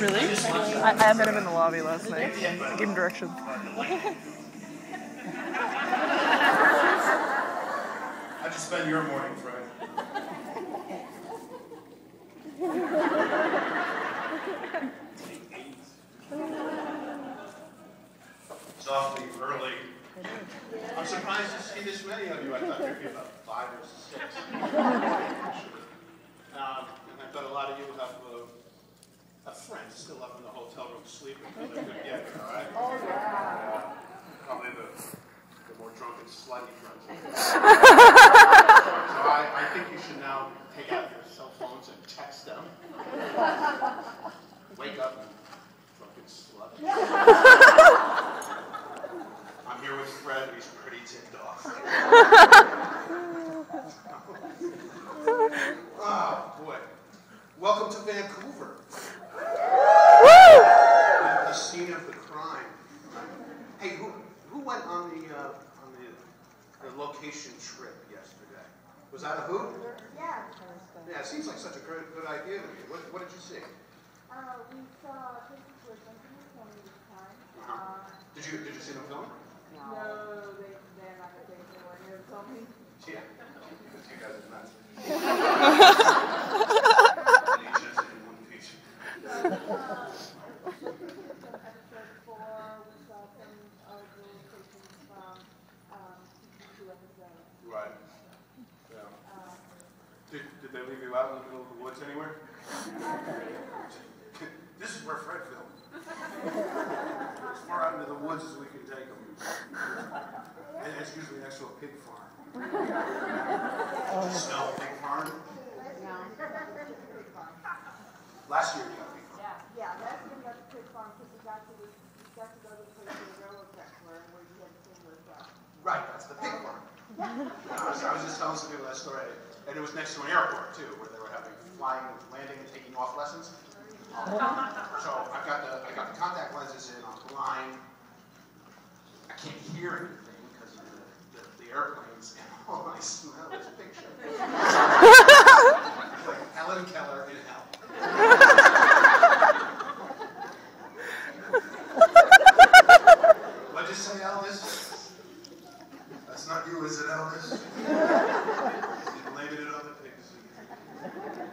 Really? I, I met him in the lobby last night. I gave him directions. How'd you spend your morning, Fred? It's awfully early. I'm surprised to see this many of you. I thought there'd be about five or six. Um, and I bet a lot of you have a, a friend still up in the hotel room they couldn't get all right? Oh, yeah. Probably the, the more drunken, slutty friends. so I, I think you should now take out your cell phones and text them. Wake up, drunken slut. I'm here with Fred, and he's pretty ticked off. oh, boy. Welcome to Vancouver. The, the scene of the crime. Hey, who, who went on the, uh, on the, the location trip yesterday? Was that a who? Yeah. Yeah, it seems like such a good, good idea to me. What, what did you see? Uh, we saw Christmas with Anthony Tony this time. Uh-huh. Uh, Did you, did you see them film? no, they, they're not gonna take it anywhere near Tony. Yeah. You guys are nuts. Any chance one piece? Episode four, we saw some of the locations from, um, two episodes. Right. Yeah. Uh, Did, did they leave you out in the middle of the woods anywhere? this is where Fred filmed. As far out into the woods as we can take them. And it's usually next to a pig farm. Smell a pig farm? Last year you got a pig farm. yeah, that's when we got the pig farm, because we got to, the we got to go to the place where the railroad tracks were, and where you had seen with, uh, Right, that's the pig farm. I was, I was just telling some people that story, and it was next to an airport, too, where they were having flying, landing, and taking off lessons. Um, so I've got the, I got the contact lenses in, I'm blind. I can't hear anything because of the, the, the airplanes, and all my smell is picture. like Helen Keller in hell. Elvis? That's not you, is it, Elvis? get it on the tape.